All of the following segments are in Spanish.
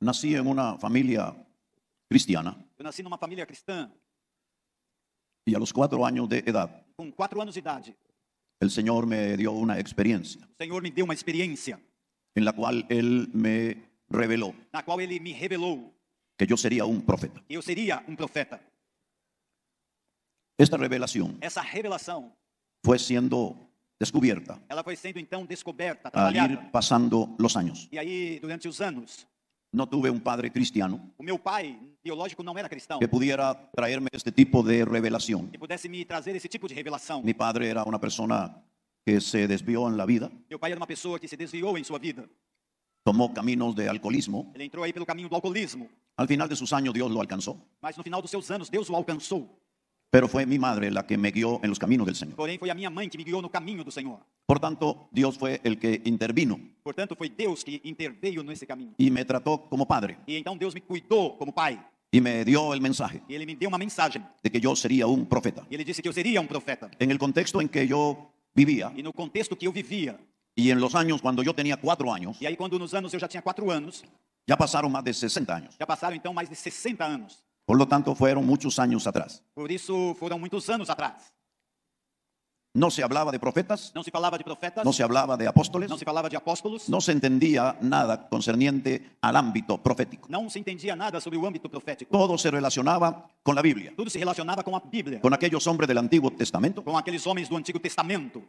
Nací en una familia cristiana Eu nasci numa família cristã. y a los cuatro años de edad Com quatro anos de idade, el Señor me dio una experiencia o Senhor me deu uma experiência en la cual Él me reveló na qual Ele me revelou que yo sería un profeta. que eu seria um profeta. Esta revelación Essa revelação, fue siendo descubierta ela foi sendo então descoberta, al trabalhada. ir pasando los años. E aí, durante os anos, No tuve un padre cristiano o meu pai biológico não era cristão, que pudiera traerme este tipo de revelación. que pudesse me trazer esse tipo de revelação. Mi padre era una persona que se desvió en la vida, Meu pai era uma pessoa que se desviou em sua vida. tomó caminos de alcoholismo. Ele entrou aí pelo caminho do alcoolismo, Al final de sus años Dios lo alcanzó, mas no final dos seus anos Deus o alcançou. Pero fue mi madre la que me guió en los caminos del Señor. Porém, foi a minha mãe que me guiou no caminho do Senhor. Por tanto, Dios fue el que intervino Portanto, foi Deus que interveio nesse caminho. y me trató como padre E então Deus me cuidou como pai. y me dio el mensaje E ele me deu uma mensagem. de que yo sería un profeta. E ele disse que eu seria um profeta. En el contexto en que yo vivía E no contexto que eu vivia, y en los años cuando yo tenía cuatro años, e aí quando nos anos eu já tinha quatro anos, ya pasaron más de 60 años. já passaram então mais de 60 anos. Por lo tanto, fueron muchos años atrás. Por isso foram muitos anos atrás. No se hablaba de profetas, Não se falava de profetas, no se hablaba de apóstoles, não se falava de apóstolos, no se entendía nada concerniente al ámbito profético. não se entendia nada sobre o âmbito profético. Todo se relacionaba con la Biblia, Tudo se relacionava com a Bíblia, con aquellos hombres del Antiguo Testamento com aqueles homens do Antigo Testamento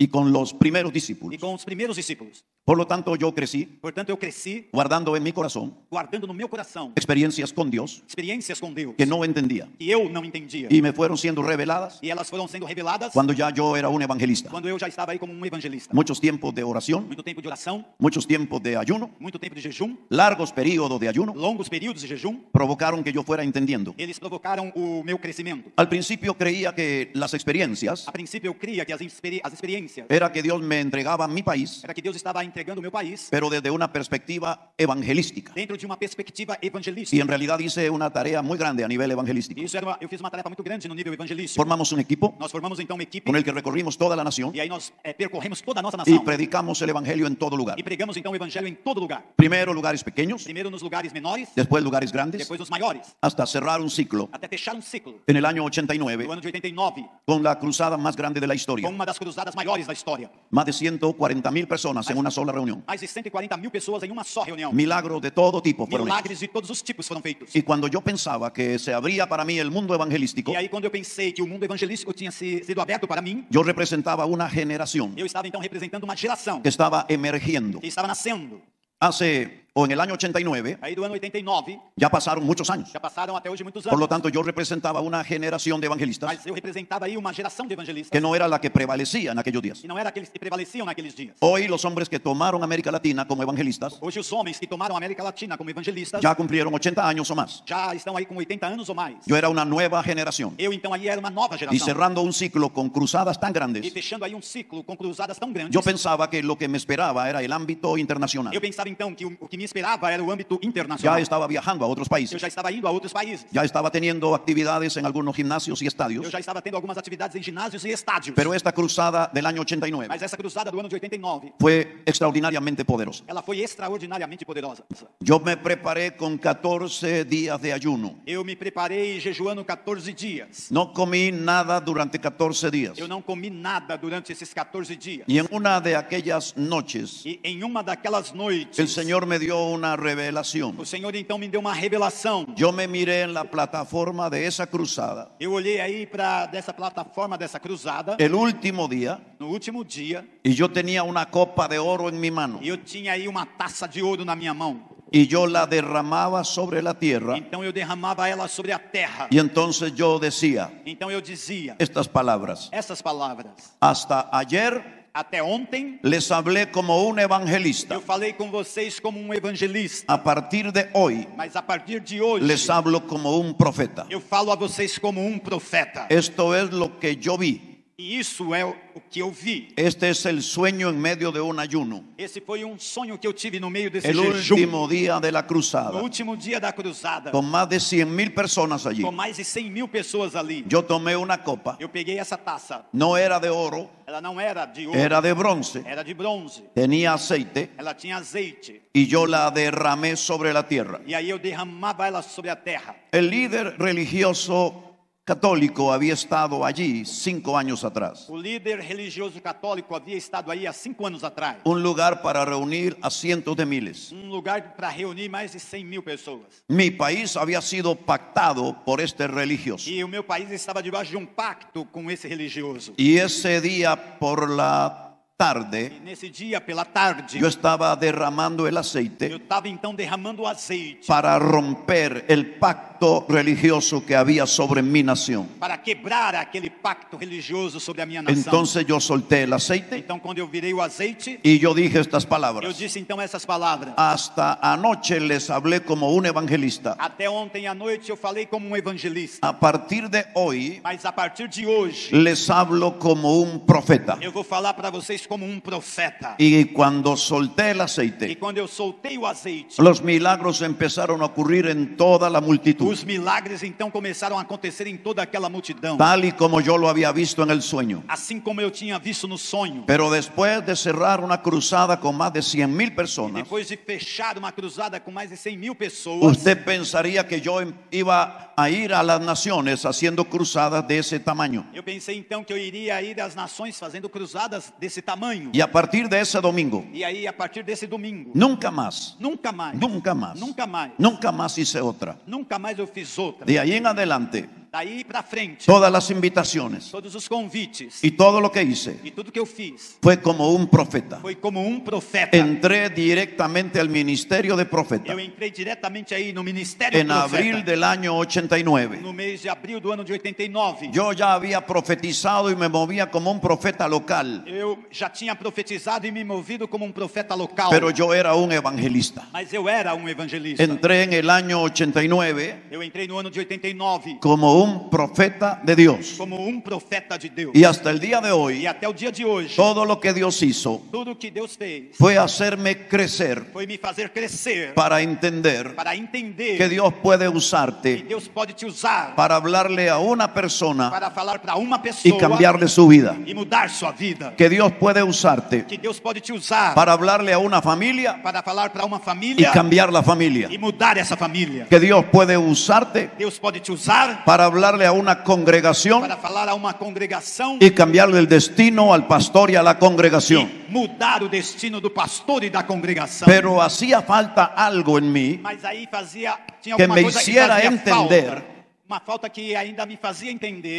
y con los primeros discípulos. com os primeiros discípulos. Por lo tanto, yo crecí Portanto, eu cresci guardando en mi corazón guardando no meu coração experiencias con Dios experiências com Deus que no entendía que eu não entendia. y me fueron siendo reveladas E elas foram sendo reveladas cuando ya yo era un evangelista. quando eu já estava aí como um evangelista. Muchos tiempos de oración, Muito tempo de oração, muchos tiempos de ayuno, muito tempo de jejum, largos periodos de ayuno longos períodos de jejum, provocaron que yo fuera entendiendo. eles provocaram o meu crescimento. Al principio creía que las experiencias A princípio eu cria que as, experi as experiências era que Dios me entregaba mi país, era que entregando pero desde una perspectiva evangelística. dentro de uma perspectiva Y en realidad hice una tarea muy grande a nivel evangelístico. Isso era uma, eu fiz uma tarefa muito grande no nível evangelístico. Formamos un equipo Nós formamos então uma equipe con el que recorrimos toda la nación e aí nós eh, percorremos toda a nossa y nação predicamos el evangelio en todo lugar. e pregamos então o evangelho em todo lugar. Primero lugares pequeños, Primeiro nos lugares menores, después lugares grandes, depois nos maiores, hasta cerrar un ciclo até fechar um ciclo. en el año No 89 ano de 89, con la cruzada más grande de la com historia. uma das cruzadas maiores da história. Más de 140 mil personas en una sola reunión. Mais de 140 mil pessoas em uma só reunião. Milagros de todo tipo fueron hechos. Milagres de todos os tipos foram feitos. Y cuando yo pensaba que se abría para mí el mundo evangelístico, E aí, quando eu pensei que o mundo evangelístico tinha se- sido aberto para mim, yo representaba una generación eu estava então representando uma geração que estaba emergiendo. que estava nascendo. Hace, o en el año 89, Aí, do ano 89, ya pasaron muchos años. já passaram até hoje muitos Por lo tanto, yo representaba una generación de evangelistas Mas eu representava aí uma geração de que evangelistas no era la que prevalecía en aquellos días. que não era aqueles que prevaleciam naqueles dias. Hoy los hombres que tomaron América Latina como evangelistas Hoje, os homens que tomaram a América Latina como evangelistas ya cumplieron 80 años o más. já estão aí com 80 anos ou mais. Yo era una nueva generación. Eu, então, aí era uma nova Y geração. cerrando un ciclo con cruzadas tan E grandes, fechando aí um ciclo com cruzadas tão grandes, yo pensaba que lo que me esperaba era el ámbito internacional. eu pensava então que o, o que me esperava era o âmbito Ya internacional. estaba viajando a otros países. já estava indo a outros países. Ya estaba teniendo actividades en algunos gimnasios y estadios. já estava tendo algumas atividades em ginásios e estádios. Pero esta cruzada del año 89 Mas essa cruzada do ano de 89, fue extraordinariamente poderosa. ela foi extraordinariamente poderosa. Yo me preparé con 14 días de ayuno. Eu me preparei jejuando 14 dias. No comí nada durante 14 días. Eu não comi nada durante esses 14 dias. Y en una de aquellas noches, E em uma daquelas noites, el Señor me dio una revelación. o Senhor então me deu uma revelação. Yo me miré en la plataforma de esa cruzada. Eu olhei aí para dessa plataforma dessa cruzada El último día, no último dia y yo tenía una copa de oro en mi mano. e eu tinha aí uma taça de ouro na minha mão. Y yo la derramaba sobre la tierra. Então eu derramava ela sobre a terra. Y entonces yo decía Então eu dizia estas palabras. essas palavras. Hasta ayer Até ontem les hablé como un evangelista. eu falei com vocês como um evangelista, A partir de hoy mas a partir de hoje les hablo como un profeta. eu falo a vocês como um profeta. Esto es lo que yo vi. E isso é o que eu vi. Este es el sueño en medio de un ayuno. Esse foi um sonho que eu tive no meio desse El jejum. último día de la No cruzada. último dia da cruzada, Con más de 100 mil personas allí. com mais de 100 mil pessoas ali. Yo tomé una copa. Eu peguei essa taça. No era de oro, Ela não era de ouro, era de bronce. era de bronze. Tenía aceite Ela tinha azeite. y yo la derramé sobre la tierra. E aí eu derramava ela sobre a terra. El líder religioso católico había estado allí cinco años atrás. O líder religioso católico havia estado aí há cinco anos atrás. Un lugar para reunir a cientos de miles. Um lugar para reunir mais de 100 mil pessoas. Mi país había sido pactado por este religioso. E o meu país estava debaixo de um pacto com esse religioso. Y ese día por la tarde E nesse dia, pela tarde, yo estaba derramando el eu aceite estava então derramando o azeite para romper el pacto religioso que había sobre mi nación. para quebrar aquele pacto religioso sobre a minha nação. Entonces yo solté el aceite Então, quando eu virei o azeite, y yo dije estas eu palabras. disse então essas palavras. Hasta anoche les hablé como un evangelista. Até ontem à noite eu falei como um evangelista, A partir de hoy mas a partir de hoje les hablo como un profeta. eu vou falar para vocês como um profeta. Y cuando solté el E aceite, quando eu soltei o azeite, los milagros empezaron a ocurrir en toda la multitud, os milagres então começaram a acontecer em toda aquela multidão, tal y como yo lo había visto en el sueño. assim como eu tinha visto no sonho. Pero después de cerrar una cruzada con más de 100 mil personas, Depois de fechar uma cruzada com mais de 100 mil pessoas, usted pensaría que yo iba a ir a las naciones haciendo cruzadas de ese tamaño. eu pensei então que eu iria ir às nações fazendo cruzadas desse tamanho. Y a partir de ese domingo, E aí, a partir desse domingo, nunca más, nunca mais, nunca más, nunca mais, nunca más hice otra. nunca mais eu fiz outra. De ahí en adelante, Daí para frente, todas las invitaciones todos os convites y todo lo que hice e tudo que eu fiz fue como un profeta. foi como um profeta. Entré directamente al ministerio de profeta Eu entrei diretamente aí no ministério en profeta, abril del año 89. no mês de abril do ano de 89. Yo ya había profetizado y me movía como un profeta local, Eu já tinha profetizado e me movido como um profeta local, pero yo era un evangelista. mas eu era um evangelista. Entré en el año 89 Eu entrei no ano de 89 como un profeta de Dios. como um profeta de Deus. Y hasta el día de hoy, até o dia de hoje, todo lo que Dios hizo tudo que Deus fez fue hacerme crecer foi me fazer crescer para entender para entender que Dios puede que usarte Deus pode te usar para hablarle a una persona para falar para uma y pessoa cambiarle su vida. e mudar sua vida. Que Dios puede usarte Que Deus pode te usar para hablarle a una familia para falar para uma y família cambiar la familia. e mudar essa família. Que Dios puede usarte Deus pode te usar para hablarle a una congregación para falar a uma congregação y cambiarle el destino al pastor y a la congregación. e mudar o destino do pastor e da congregação. Pero hacía falta algo en mí Mas aí fazia tinha Que alguma me coisa que hiciera fazia entender falta.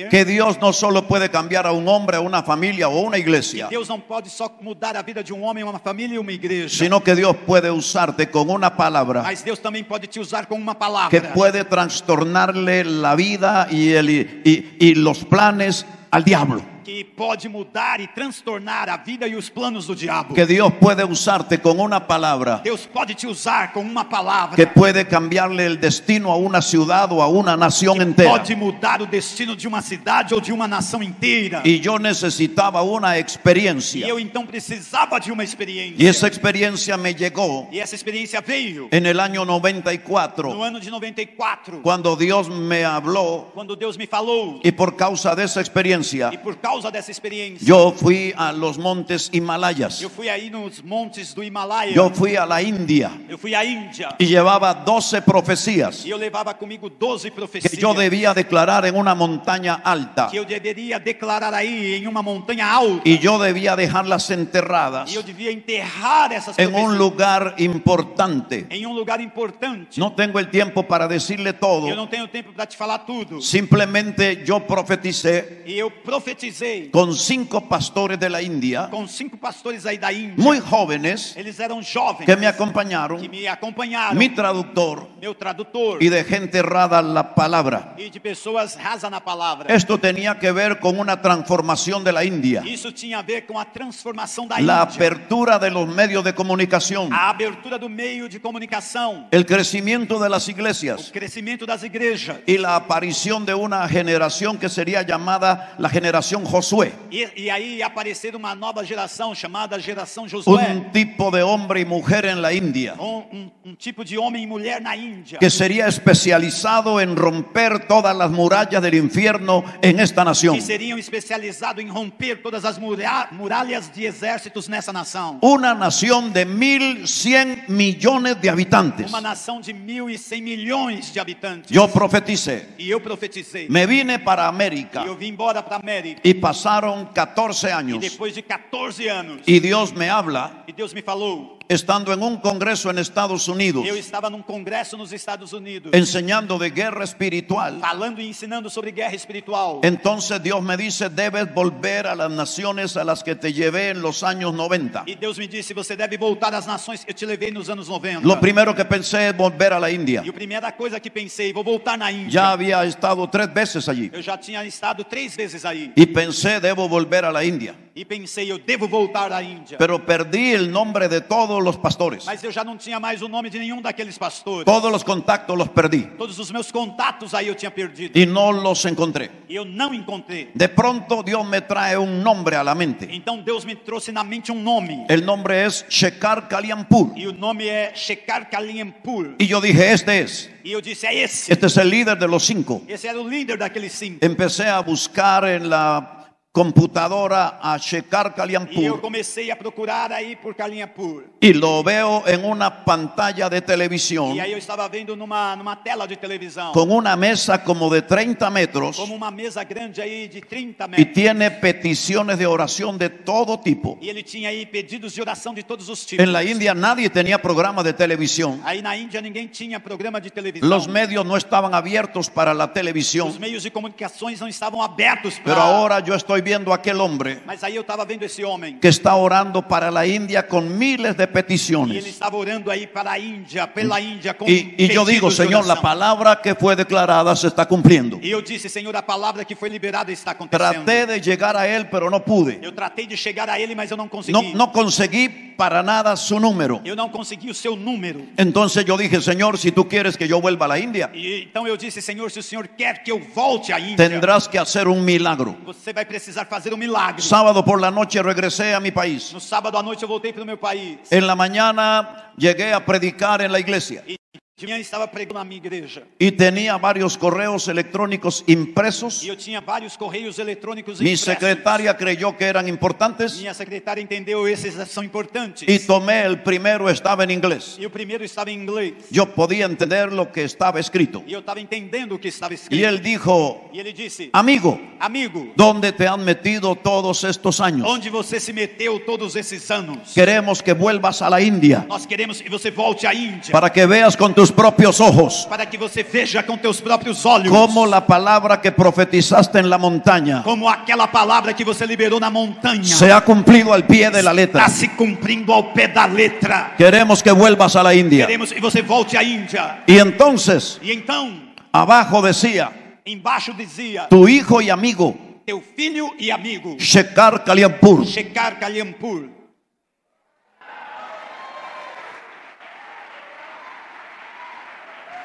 Que Dios no solo puede cambiar a un hombre, a una familia o una iglesia, Deus não pode só mudar a vida de um homem, uma família e uma igreja. sino que Dios puede usarte con una palabra Mas Deus também pode te usar com uma que puede trastornarle la vida y, el- y- y los planes al diablo. Que pode mudar e transtornar a vida e os planos do diabo. Que Dios puede usarte con una palabra Deus pode te usar com uma palavra que puede cambiarle el destino a una ciudad o a una nación entera. pode mudar o destino de uma cidade ou de uma nação inteira. Y yo necesitaba una E experiencia. eu então precisava de uma experiência. esa experiencia me llegó E essa experiência veio en el año no 94, ano de 94, cuando Dios me habló quando Deus me falou. y por causa de esa experiencia E por causa dessa experiência, yo fui a los montes Himalayas. eu fui aí nos montes do Himalaia. Yo fui a la India Eu fui à Índia. y llevaba 12 profecías E eu levava comigo 12 que profecias yo debía declarar en una montaña alta que eu deveria declarar aí em uma montanha alta. y yo debía dejarlas enterradas E eu devia enterrar essas en un profecias lugar importante. em um lugar importante. No tengo el tiempo para decirle Eu todo. não tenho tempo para te falar tudo. Simplemente yo profeticé E eu profetizei con cinco pastores de la India, com cinco pastores aí da Índia. muy jóvenes, Eles eram jovens que me acompañaron, que me acompanharam. mi traductor Meu tradutor y de gente errada la palabra. e de pessoas rasa na palavra. Esto tenía que ver con una transformación de la India, Isso tinha a ver com a transformação da la Índia. apertura de los medios de comunicación, A abertura do meio de comunicação. el crecimiento de las O iglesias crescimento das igrejas. y la aparición de una generación que sería llamada la generación Josué, E, e aí aparecer uma nova geração chamada geração Josué. un tipo de hombre y mujer en la India Um, um- um tipo de homem e mulher na Índia. que sería especializado en romper todas las murallas del infierno en esta nación. Que seriam especializados em romper todas as muralhas, muralhas de exércitos nessa nação. Una nación de 1.100 millones de habitantes. Uma nação de 1.100 milhões de habitantes. Yo profeticé, E eu profetizei. me vine para América E eu vim embora para América. Pasaron 14 E años depois de 14 anos. y Dios me habla E Deus me falou. Estando en un congreso en Estados Unidos Eu estava num congresso nos Estados Unidos. enseñando de guerra espiritual. Falando e ensinando sobre guerra espiritual. Entonces Dios me dice, debes volver a las naciones a las que te llevé en los años 90. E Deus me disse: você deve voltar às nações que eu te levei nos anos 90. Lo primero que pensé es volver a la India. E a primeira coisa que pensei, vou voltar na Índia. Ya había estado tres veces allí Eu já tinha estado três vezes aí. y pensé, debo volver a la India. E pensei, eu devo voltar à Índia. Pero perdí el nombre de todos los pastores. Mas eu já não tinha mais o nome de nenhum daqueles pastores. Todos los contactos los perdí Todos os meus contatos aí eu tinha perdido. y no los encontré. E eu não encontrei. De pronto Dios me trae un nombre a la mente. Então Deus me trouxe na mente um nome. El nombre es Shekar Kaliampur. E o nome é Shekar Kaliempur. Y yo dije, este es. E eu disse, é esse. Este es el líder de los cinco. Esse era o líder daqueles cinco. Empecé a buscar en la computadora a Shekar E eu Kaliampur comecei a procurar aí por Kaliempur. y lo veo en una pantalla de televisión E aí eu estava vendo numa, numa tela de televisão. con una mesa como de 30 metros Como uma mesa grande aí de 30 y metros. tiene peticiones de oración de todo tipo. E ele tinha aí pedidos de oração de todos os tipos. En la India nadie tenía programa de televisión. Aí na Índia ninguém tinha programa de televisão. Los medios no estaban abiertos para la televisión. meios de comunicações não estavam abertos para. Pero ahora yo estoy viendo a aquel hombre Mas aí eu estava vendo esse homem. que está orando para la India con miles de E ele peticiones. estava orando aí para a Índia, pela Índia, com Y, y yo digo, Señor, la palabra que fue declarada se está cumpliendo. E eu disse, Senhor, a palavra que foi liberada está acontecendo. Traté de llegar a él, pero no pude. Eu tratei de chegar a ele, mas eu não consegui. No, no conseguí para nada su número. Eu não consegui o seu número. Entonces yo dije, Señor, si tú quieres que yo vuelva a la India, E então eu disse, Senhor, se o Senhor quer que eu volte à Índia, tendrás que hacer un milagro. você vai precisar fazer um milagre. Sábado por la noche regresé a mi país. No sábado à noite eu voltei para o meu país. En la mañana llegué a predicar en la iglesia E de manhã estava pregando na minha igreja. y tenía varios correos electrónicos impresos. E eu tinha vários correios eletrônicos Mi impressos. secretaria creyó que eran importantes Minha secretária entendeu, esses são importantes. y tomé el primero, estaba en inglés. E o primeiro estava em inglês. Yo podía entender lo que estaba escrito. E eu estava entendendo o que estava Y escrito. él dijo, E ele disse: amigo, Amigo, ¿dónde te han metido todos estos años? onde você se meteu todos esses anos? Queremos que vuelvas a la India Nós queremos que você volte à Índia. para que veas con tus propios ojos Para que você veja com teus próprios olhos. cómo la palabra que profetizaste en la montaña Como aquela palavra que você liberou na montanha. se ha cumplido al pie de la letra. Está se cumprindo ao pé da letra. Queremos que vuelvas a la India. Queremos que você volte à Índia. Y entonces E então, abajo decía, embaixo dizia: tu hijo y amigo, Teu filho e amigo, Shekar Kaliampur, Shekar Kalyampur.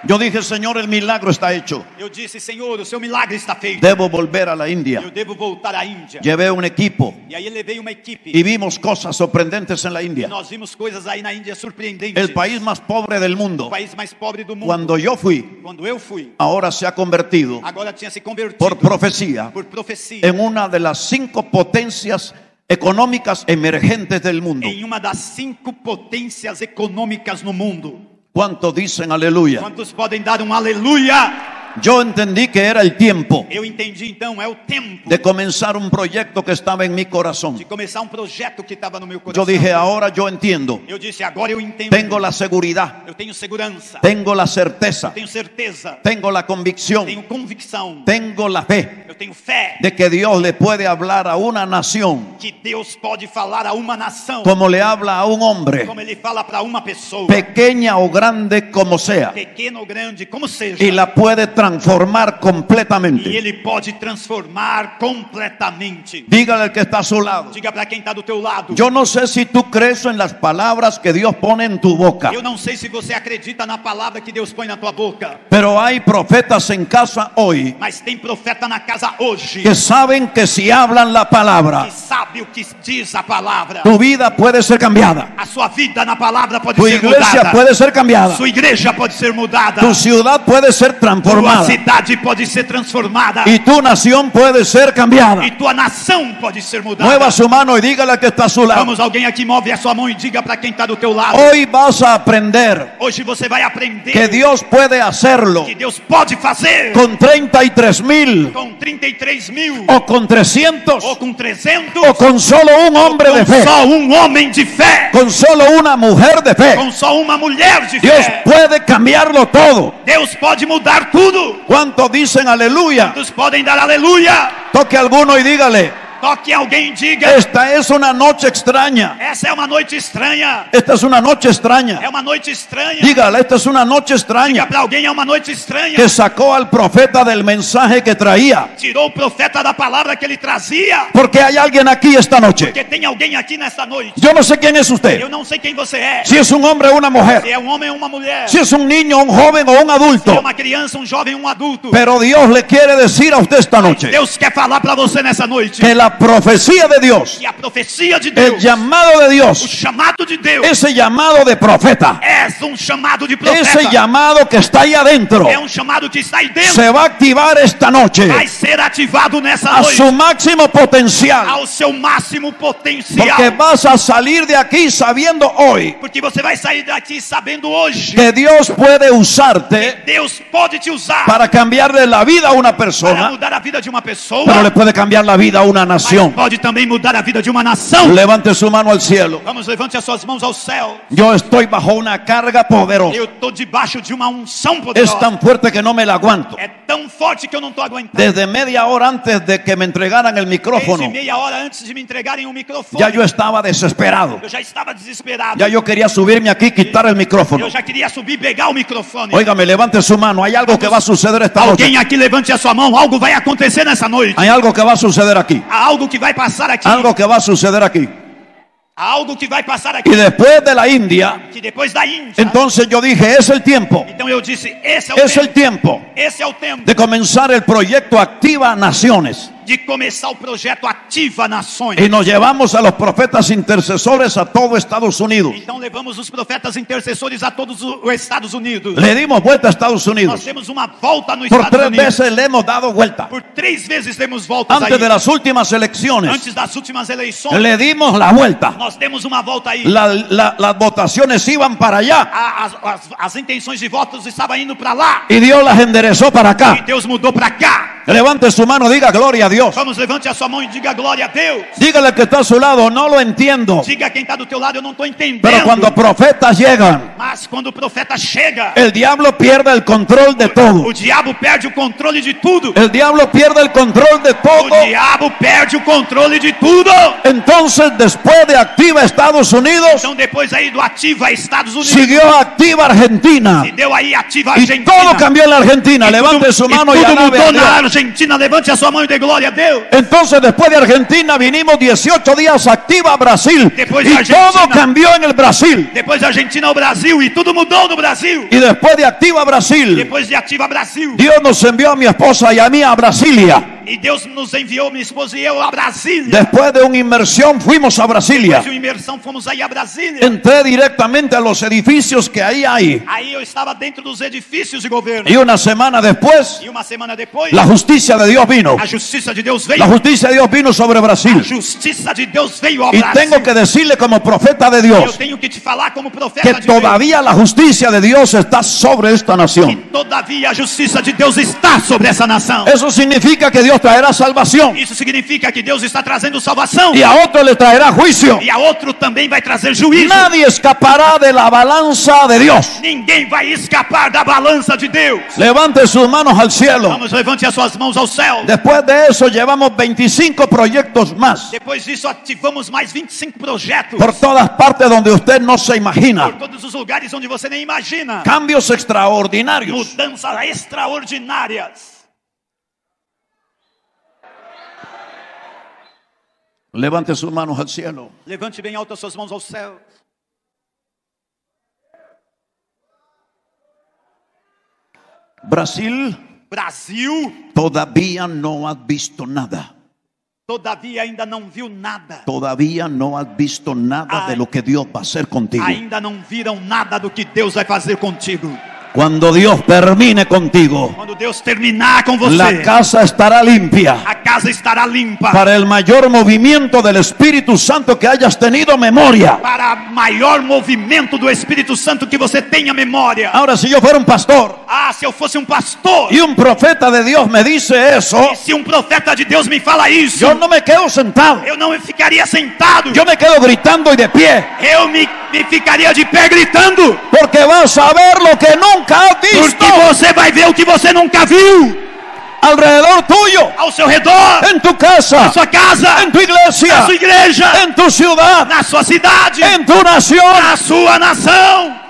Yo dije, Señor, el milagro está hecho. Eu disse: Senhor, o seu milagre está feito. Debo volver a la India. Eu devo voltar à Índia. Llevé un equipo E aí levei uma equipe. y vimos cosas sorprendentes en la E India. nós vimos coisas aí na Índia surpreendentes. El país más pobre del o mundo. país mais pobre do mundo. Cuando yo fui, Quando eu fui, ahora se ha convertido agora tinha se convertido por profecía por profecia en una de las cinco potencias económicas emergentes del mundo. em uma das cinco potências econômicas no mundo. ¿Cuántos dicen aleluya? Quantos podem dar um aleluia? Yo entendí que era el tiempo Eu entendi então, é o tempo de comenzar un proyecto que estaba en mi corazón. de começar um projeto que estava no meu Yo coração. dije, ahora yo entiendo. Eu disse, agora eu entendo. Tengo la seguridad, Eu tenho segurança. tengo la certeza, Tenho certeza. tengo la convicción, Tenho convicção. tengo la fe Eu tenho fé de que Dios le puede hablar a una nación que Deus pode falar a uma nação como le habla a un hombre, como ele fala para uma pessoa, pequeña o grande como sea, pequena ou grande, como seja, y la puede transformar E completamente. ele pode transformar completamente. Dígale al que está a su lado. Diga para quem está do teu lado. Yo no sé si tú crees en las palabras que Dios pone en tu boca, Eu não sei se você acredita na palavra que Deus põe na tua boca, pero hay profetas en casa hoy mas tem profeta na casa hoje que saben que si hablan la palabra, que sabe o que diz a palavra. tu vida puede ser cambiada, A sua vida na palavra pode tu ser iglesia mudada. puede ser cambiada, Sua igreja pode ser mudada. tu ciudad puede ser Tua transformada cidade pode ser transformada. y tu nación puede ser cambiada. E tua nação pode ser mudada. Mueva su mano y dígale al que está a su lado. Vamos, alguém aqui move a sua mão e diga para quem está do teu lado. Hoy vas a aprender Hoje você vai aprender que Dios puede hacerlo que Deus pode fazer con 33 mil com 33 mil o con 300 ou com 300 o con solo un hombre de com fe, só um homem de fé, con solo una mujer de fe. com só uma mulher de Dios fé. puede cambiarlo todo. Deus pode mudar tudo. ¿Cuántos dicen aleluya? Todos podem dar aleluia. Toque alguno y dígale, Toque alguém e diga: esta es una noche extraña. essa é uma noite estranha. Esta es una noche extraña. É uma noite estranha. Dígale, esta es una noche Diga extraña para alguém é uma noite estranha. que sacó al profeta del mensaje que traía. Tirou o profeta da palavra que ele trazia. Porque hay alguien aquí esta noche. Porque tem alguém aqui nessa noite. Yo no sé quién es usted. Eu não sei quem você é. Si es un hombre o una Se mujer. é um homem ou uma mulher. Si es un niño, un joven o un Se é adulto. uma criança, um jovem, um adulto. Pero Dios le quiere decir a usted esta noche Deus quer falar para você nessa noite. que la profecía de Dios, Que a profecia de el llamado de o Dios, chamado de Deus, ese llamado de profeta, é um chamado de ese profeta. llamado que está ahí adentro, É um chamado que está aí dentro. se va a activar esta noche Vai ser ativado nessa a noite. su máximo potencial. Ao seu máximo potencial. Porque vas a salir de aquí sabiendo hoy Porque você vai sair daqui sabendo hoje. que Dios puede usarte Deus pode te usar para cambiarle la vida a una para persona, mudar a vida de uma pessoa. pero le puede cambiar la vida a una Mas nación. pode também mudar a vida de uma nação. Levante su mano al cielo. Vamos, levante as suas mãos ao céu. Yo estoy bajo una carga poderosa. Eu estou debaixo de uma unção Es poderosa. tan fuerte que no me la aguanto. É tão forte que eu não estou aguentando. Desde media hora antes de que me entregaran el Desde micrófono, meia hora antes de me entregarem o microfone, ya yo estaba desesperado. eu já estava desesperado. Ya yo quería subirme aquí quitar el micrófono. Eu já queria subir e pegar o microfone. Óigame, levante su mano. Hay algo que va a suceder esta Alguém noche. aqui levante a sua mão. Algo vai acontecer nessa noite. Hay algo que va a suceder aquí. Algo que vai passar aqui. Algo que va a suceder aquí. Algo que vai passar aqui. Y después de la India, Que depois da Índia. entonces yo dije, es el tiempo. Então eu disse: esse é o Es el tiempo Esse é o tempo de comenzar el proyecto Activa Naciones. De começar o projeto Ativa Nações. Y nos llevamos a los profetas intercesores a todo Estados Unidos. Então levamos os profetas intercessores a todos os Estados Unidos. Le dimos vuelta a Estados Nós Unidos. temos uma volta nos Por Estados Unidos. veces le hemos dado vuelta. Por três vezes demos voltas Antes de las últimas elecciones, Antes das últimas eleições, le dimos la vuelta. nós demos uma volta aí. La- la- las votaciones iban para allá A- as, as, as intenções de votos estavam indo para lá. y Dios las enderezó para E acá. Deus mudou para cá. Levante su mano, diga gloria a Dios. Vamos, levante a sua mão e diga glória a Deus. Dígale al que está a su lado, no lo entiendo. Diga quem está do teu lado, eu não estou entendendo. Pero cuando profetas llegan, Mas quando o profeta chega, el diablo pierde el control de todo. o diabo perde o controle de tudo. El diablo pierde el control de O todo. diabo perde o controle de tudo. Entonces, después de activa Estados Unidos, Então depois aí do ativa Estados Unidos, siguió activa Argentina. se deu aí ativa Y Argentina. todo cambió en la Argentina. E Levante su e mano y tudo alabe a Dios. Argentina. Levante a sua mão e dê glória a Deus. Entonces, después de Argentina, vinimos 18 días activa a Brasil. Después de Y Argentina. todo cambió en el Brasil. Depois da Argentina ao Brasil e tudo mudou no Brasil. Y después de activa Brasil, Depois de ativa Brasil. Dios nos envió a mi esposa y a mí a Brasilia. E Deus nos enviou, minha esposa e eu, a Brasília. Después de una inmersión, fuimos a Brasilia. Depois de uma imersão, fomos aí a Brasília. Entré directamente a los edificios que ahí hay. Aí eu estava dentro dos edifícios de governo. Y una semana después, E uma semana depois, la justicia de Dios vino. a justiça de Deus veio. La justicia de Dios vino sobre A Brasil. justiça de Deus veio ao Y Brasil. tengo que decirle como profeta de Eu Dios tenho que te falar como profeta que de Deus. todavía la justicia de Dios está sobre esta nación. todavia a justiça de Deus está sobre essa nação. Eso significa que Dios Dios traerá salvación Isso significa que Deus está trazendo salvação. y a otro le traerá juicio. E a outro também vai trazer juízo. Nadie escapará de la balanza de Dios. Ninguém vai escapar da balança de Deus. Levante sus manos al cielo. Vamos, levante as suas mãos ao céu. Después de eso llevamos 25 proyectos más Depois disso, ativamos mais 25 projetos. por todas partes donde usted no se Por imagina. todos os lugares onde você nem imagina. Cambios extraordinarios. Mudanças extraordinárias. Levante sus manos al cielo. Levante bem alto as suas mãos ao céu. Brasil Brasil, todavía no has visto nada. todavia, ainda não viu nada. Todavía no has visto nada de lo que Dios va a hacer contigo. Ainda não viram nada do que Deus vai fazer contigo. Cuando Dios termine contigo, Quando Deus terminar com la você, casa estará limpia a casa estará limpa. para el mayor movimiento del Espíritu Santo que hayas tenido memoria. Para maior movimento do Espírito Santo que você tenha memória. Ahora, si yo fuera un pastor Ah, se eu fosse um pastor, y un profeta de Dios me dice eso, e se um profeta de Deus me fala isso, yo no me quedo sentado. eu não ficaria sentado. Yo me quedo gritando y de pie, Eu me, me ficaria de pé gritando. porque vas a ver lo que nunca has visto Porque você vai ver o que você nunca viu. Alrededor tuyo, ao seu redor, en tu casa, na sua casa, en tu na iglesia, sua igreja, en tu ciudad, na sua cidade, en tu nación. na sua nação.